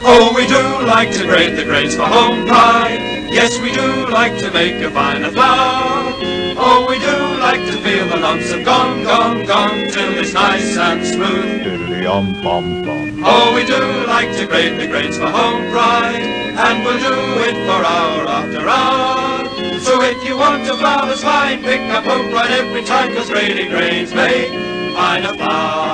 Oh, we do like to grate the grains for Homepride. Yes, we do like to make a finer flour. Oh, we do like to feel the lumps have gone, gone, gone, till it's nice and smooth. Diddly-um. Oh, we do like to grate the grains for Homepride, and we'll do it for hour after hour. So if you want a flour fine, pick up Homepride every time, cause grating grains make finer flour.